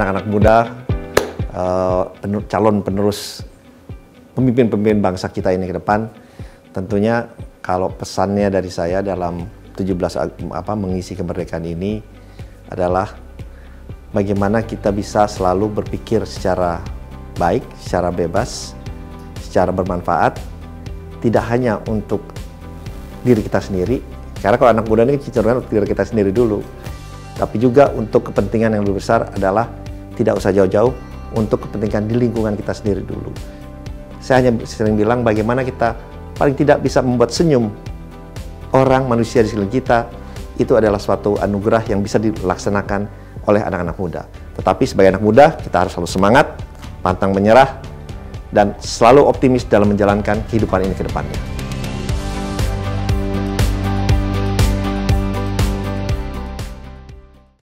anak-anak muda, uh, calon penerus pemimpin-pemimpin bangsa kita ini ke depan, tentunya kalau pesannya dari saya dalam 17 apa mengisi kemerdekaan ini adalah bagaimana kita bisa selalu berpikir secara baik, secara bebas, secara bermanfaat, tidak hanya untuk diri kita sendiri, karena kalau anak muda ini cenderung untuk diri kita sendiri dulu, tapi juga untuk kepentingan yang lebih besar adalah tidak usah jauh-jauh untuk kepentingan di lingkungan kita sendiri dulu. Saya hanya sering bilang bagaimana kita paling tidak bisa membuat senyum orang manusia di sekeliling kita itu adalah suatu anugerah yang bisa dilaksanakan oleh anak-anak muda. Tetapi sebagai anak muda kita harus selalu semangat, pantang menyerah, dan selalu optimis dalam menjalankan kehidupan ini ke depannya.